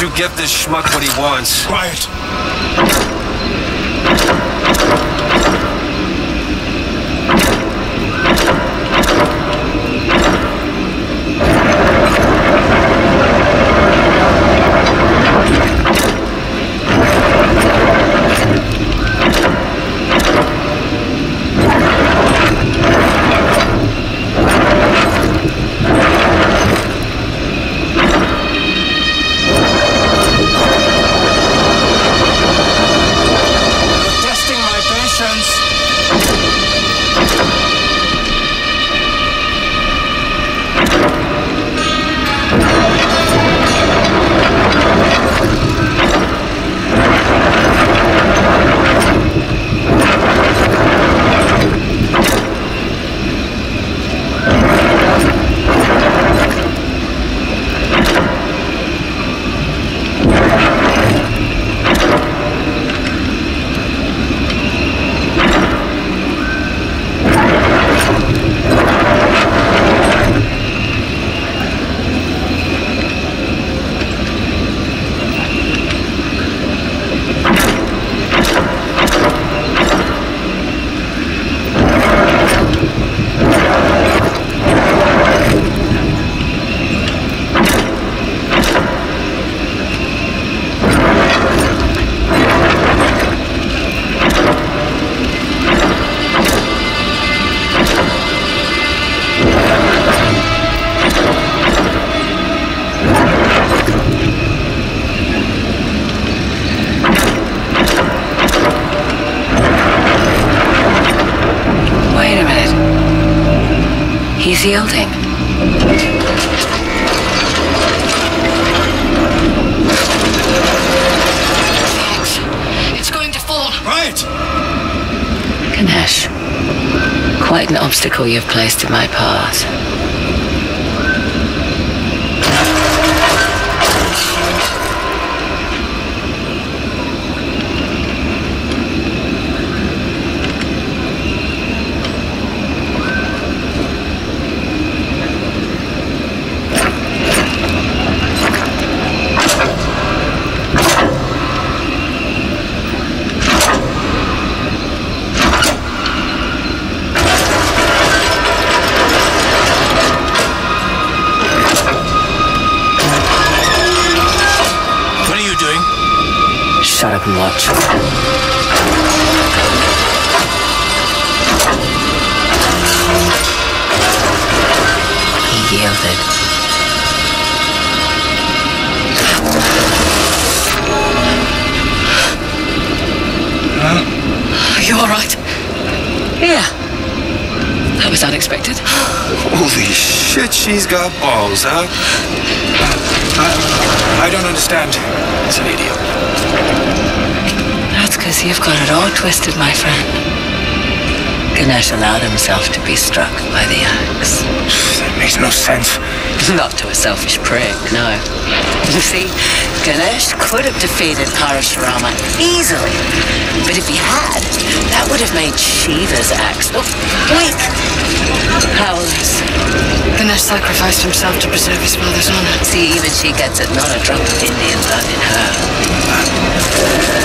You give this schmuck what he wants. Quiet. He's yielding. It's going to fall. Right. Ganesh, quite an obstacle you've placed in my path. Shut up and watch. He yielded. Are you all right? Yeah. That was unexpected. Holy shit, she's got balls, huh? I don't understand. It's an idiot. That's because you've got it all twisted, my friend. Ganesh allowed himself to be struck by the axe. That makes no sense. Not to a selfish prick, no. You see, Ganesh could have defeated Parashurama easily. But if he had, that would have made Shiva's axe look weak, powerless. Ganesh sacrificed himself to preserve his father's honor. See, even she gets it, not a drop of Indian blood in her.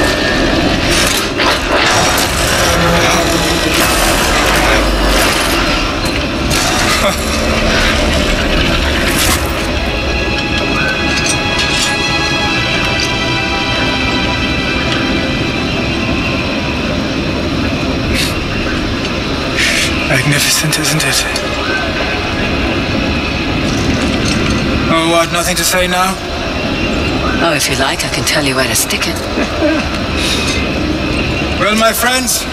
Magnificent, isn't it? Oh, what? Nothing to say now? Oh, if you like, I can tell you where to stick it. Well, my friends,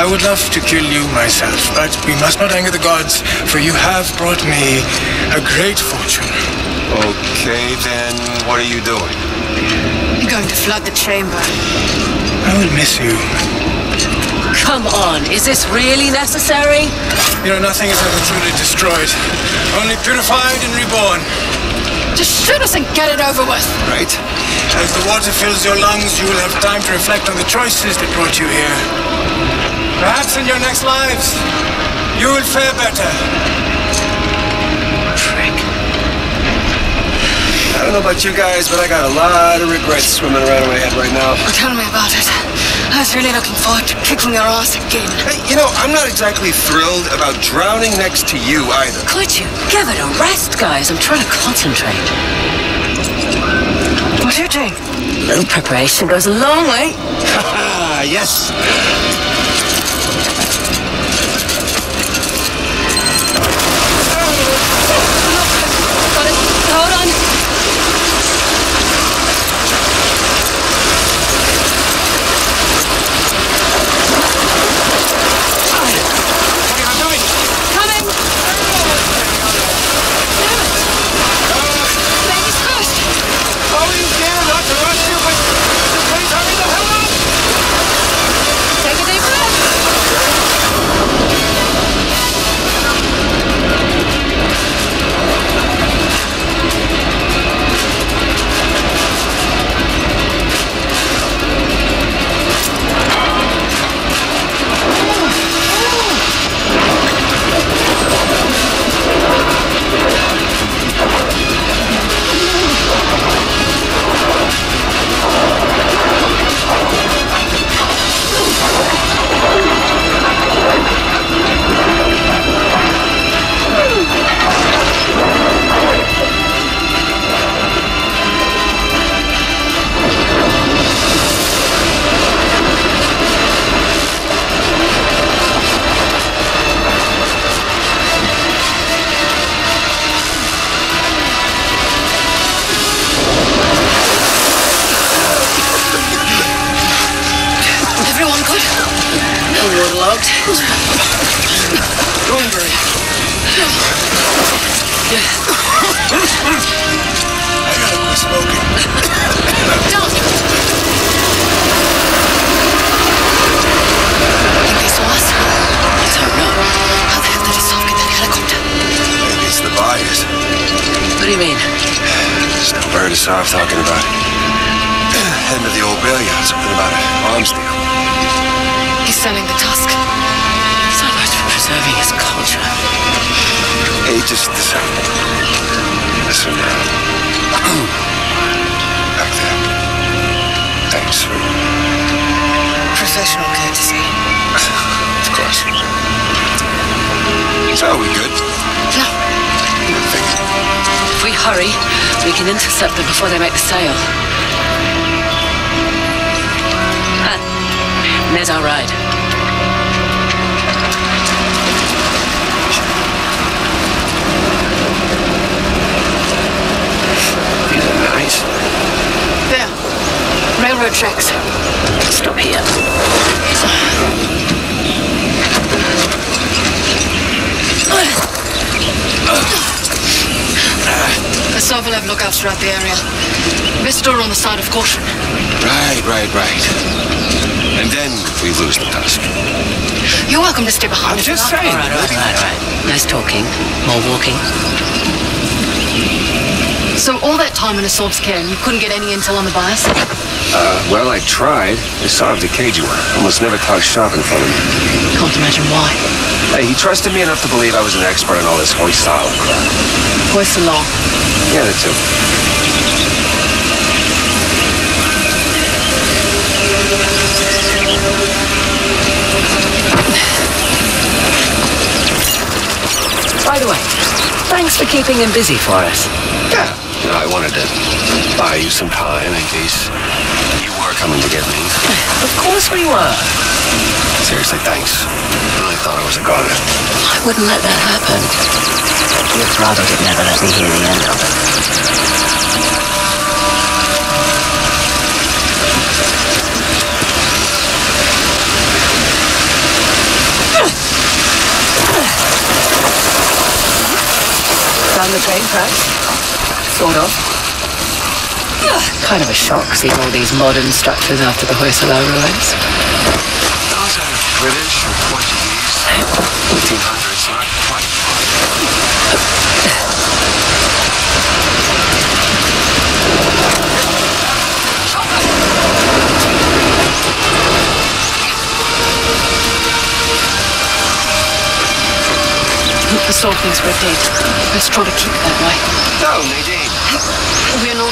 I would love to kill you myself, but we must not anger the gods, for you have brought me a great fortune. Okay, then what are you doing? You're going to flood the chamber. I will miss you. Come on, is this really necessary? You know, nothing is ever truly destroyed, only purified and reborn. Just shoot us and get it over with. Right? As the water fills your lungs, you will have time to reflect on the choices that brought you here. Perhaps in your next lives, you will fare better. Trick. I don't know about you guys, but I got a lot of regrets swimming around in my head right now. Tell me about it. I was really looking forward to kicking your ass again. Hey, you know, I'm not exactly thrilled about drowning next to you either. Could you give it a rest, guys? I'm trying to concentrate. What are you doing? A little preparation goes a long way. Ah, yes. What do you mean? Still us off talking about heading to the old bail yard, something about a arms deal. He's selling the tusk. So much for preserving his culture. Hey, just listen. Listen now. Back there. Thanks for... Professional courtesy. Of course. So, we good? We hurry, we can intercept them before they make the sale. Ah, there's our ride. These are nice. There. Railroad tracks. Stop here. Asav will have lookouts throughout the area. Best door on the side of caution. Right, right, right. And then we lose the tusk. You're welcome to stay behind. I'm just like. saying. All right, all right, all right, all right. Nice talking. More walking. So all that time in Asav's care and you couldn't get any intel on the bias? Uh, well, I tried. I solved a cagey one. Almost never talked shop in front of me. Can't imagine why. Hey, he trusted me enough to believe I was an expert in all this Hoysala crap. Hoysala. Yeah, that too. By the way, thanks for keeping him busy for us. Yeah. You know, I wanted to buy you some time in case you were coming to get me. Of course we were. Seriously, thanks. I really thought I was a goner. I wouldn't let that happen. Your brother would never let me hear the end of it. Found the train tracks? Sort of. Kind of a shock seeing all these modern structures after the Hoysala ruins. Those are British or Portuguese. 1800s, not quite. The sword thinks we're dead. Let's try to keep that way. No,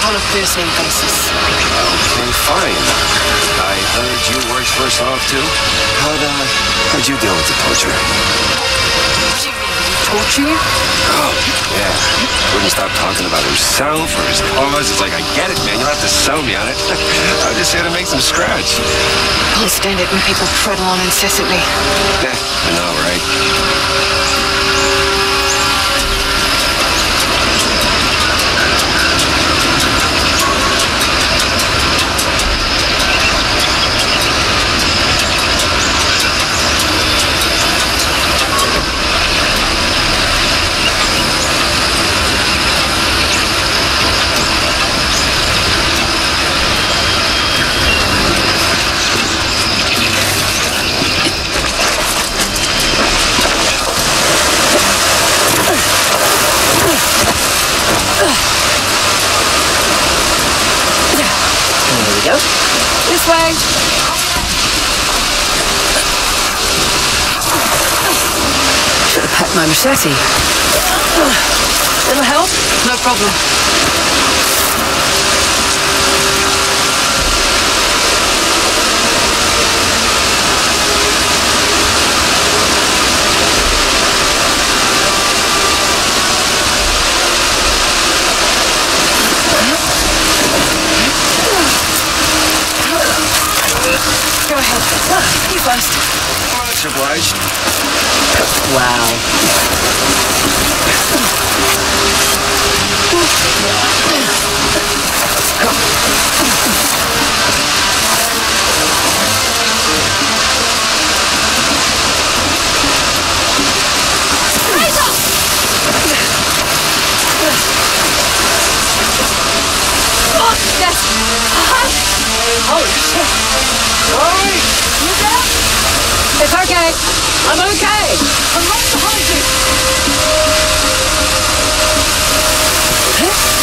We're a first name basis. Okay, fine. I heard you worked for Slav too. How'd, uh, how'd you deal with the torture? What do you mean? Torture you? Oh, yeah. Wouldn't stop talking about himself or his cause. It's like, I get it, man. You'll have to sell me on it. I'm just here to make some scratch. Can't stand it when people prattle on incessantly. Yeah, I know, right? There we go. This way. Should have packed my machete. Little help? No problem. Go ahead. You first. Much obliged. Wow. It's okay. I'm okay. I'm right behind you. Oh!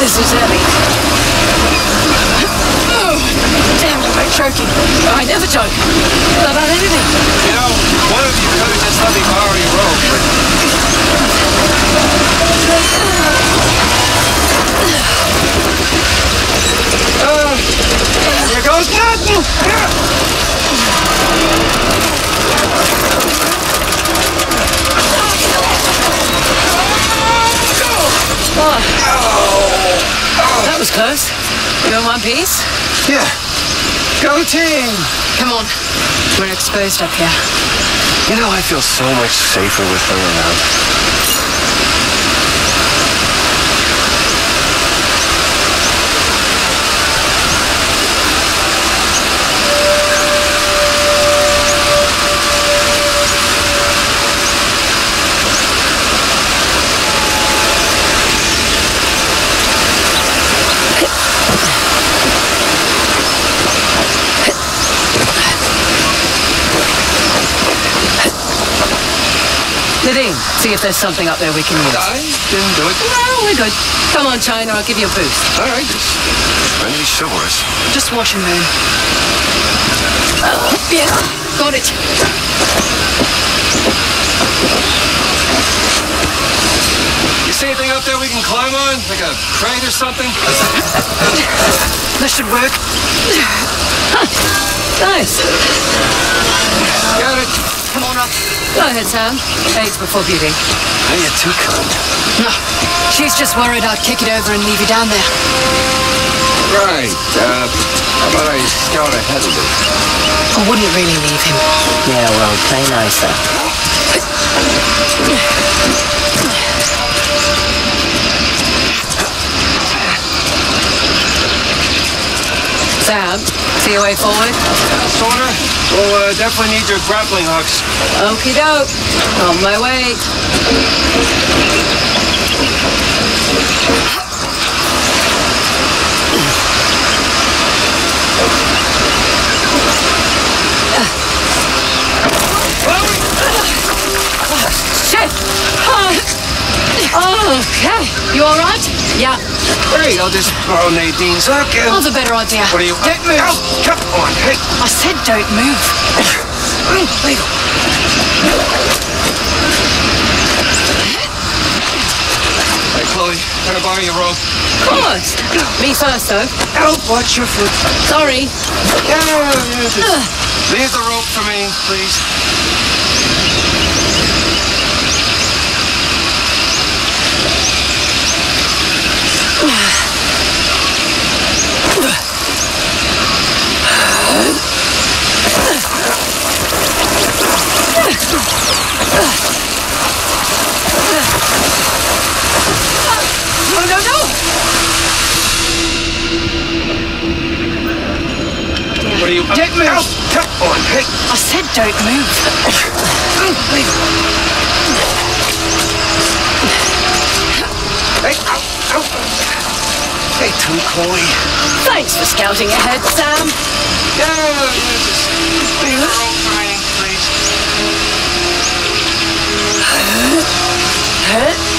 This is heavy. Oh, damn, am I choking? I never choke. About anything. You know, one of you could have just let me You in one piece? Yeah. Go team! Come on. We're exposed up here. You know, I feel so much safer with her around. See if there's something up there we can use. I didn't do it. No, we're good. Come on, China, I'll give you a boost. All right, just be chivalrous. Just watch him moon. Oh, yeah. Got it. You see anything up there we can climb on? Like a crate or something? This should work. Nice. Got it. Come on up. Go ahead, Sam. Age before beauty. Hey, you're too kind. No. She's just worried I'd kick it over and leave you down there. Right. Uh, how about I scout ahead a bit? I wouldn't really leave him. Yeah, well, play nicer. Sam, see your way forward? Sorta. We'll uh, definitely need your grappling hooks. Okie doke. On my way. Oh, okay. You all right? Yeah. Great, I'll just borrow Nadine's hook and... I've a better idea. What are you... Don't move. Ow, come on, hey. I said don't move. Mm, hey, Chloe, can I borrow your rope? Of course. Me first, though. Ow, watch your foot. Sorry. Yeah, yeah, just leave the rope for me, please. Hey. I said don't move. Hey, ow, ow. Hey. Thanks for scouting ahead, Sam. Yeah, just leave the rope for me, please.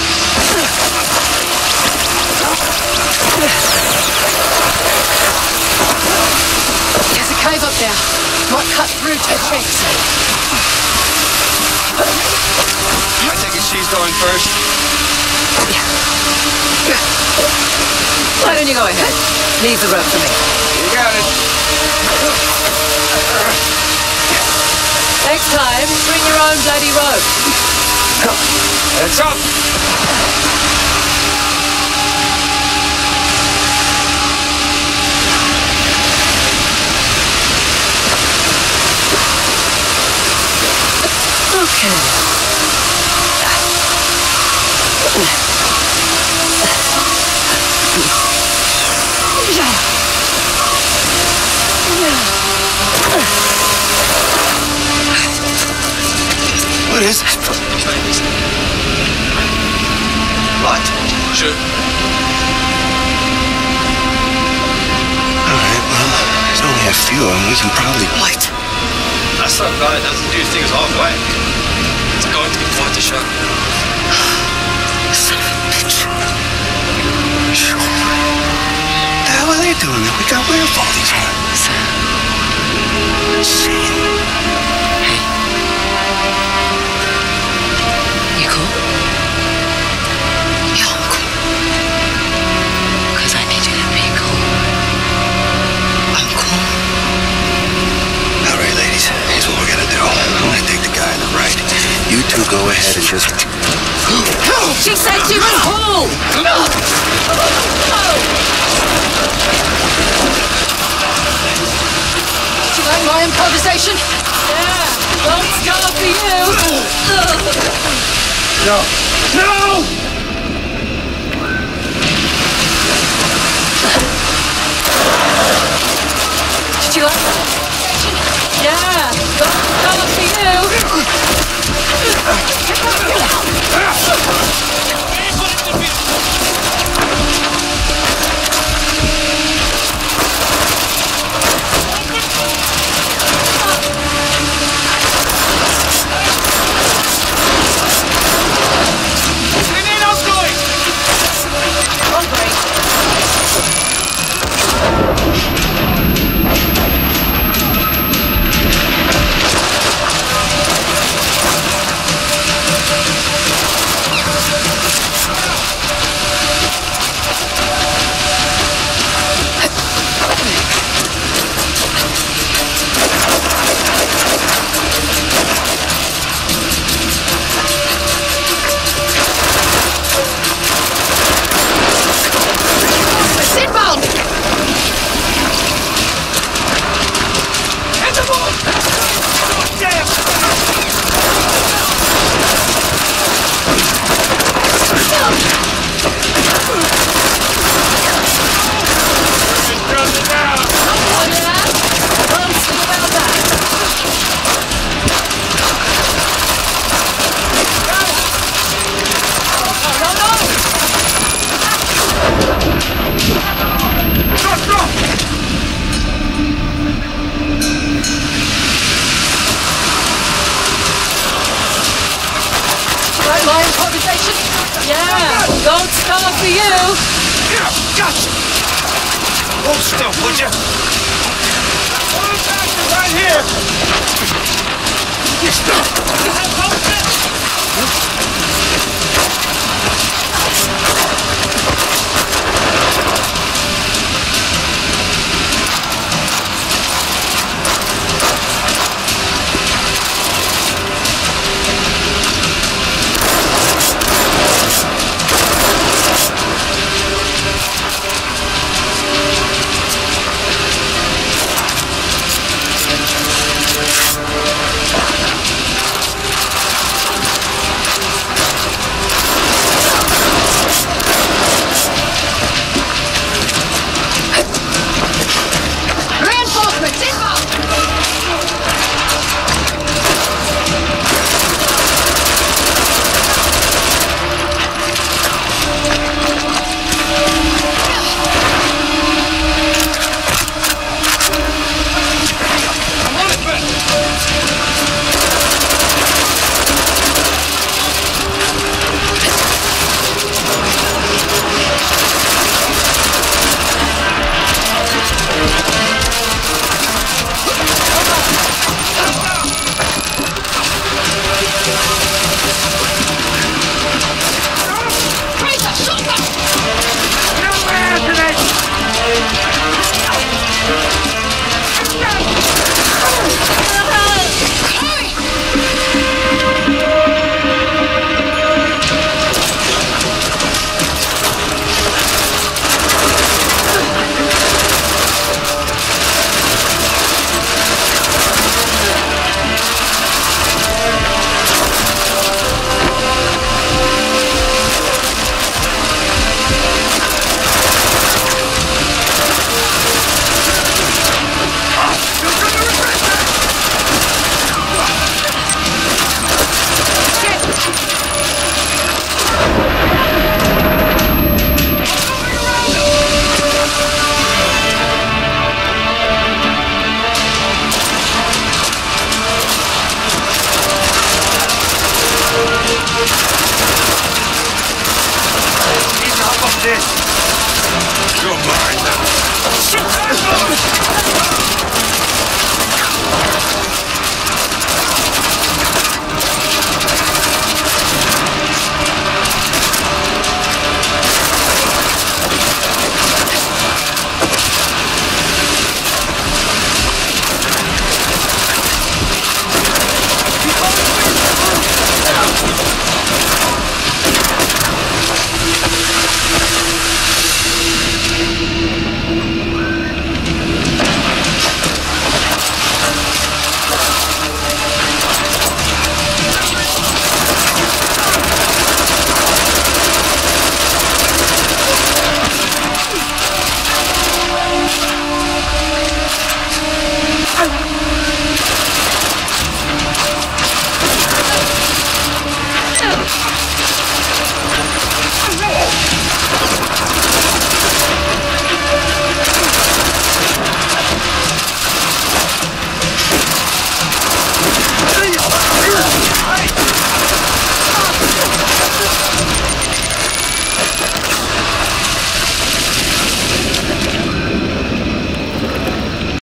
There's a cave up there. Might cut through to checks. I take it she's going first. Why don't you go ahead? Leave the rope for me. You got it. Next time, bring your own bloody rope. It's up. Only a few of them. We can probably... What? That's not bad. It doesn't do things half way. It's going to be quite a shock. Son of a bitch. Sure. The hell are they doing there? We got where of all these ones? Shane. Go ahead and just... She said she was cool! Did you like my improvisation? Yeah, don't stop for you! No! No! Did you like Right sideline conversation? Yeah, gold star for you. Yeah, gotcha. Hold still, would you? Hold back right here. Yes, sir. You have hope.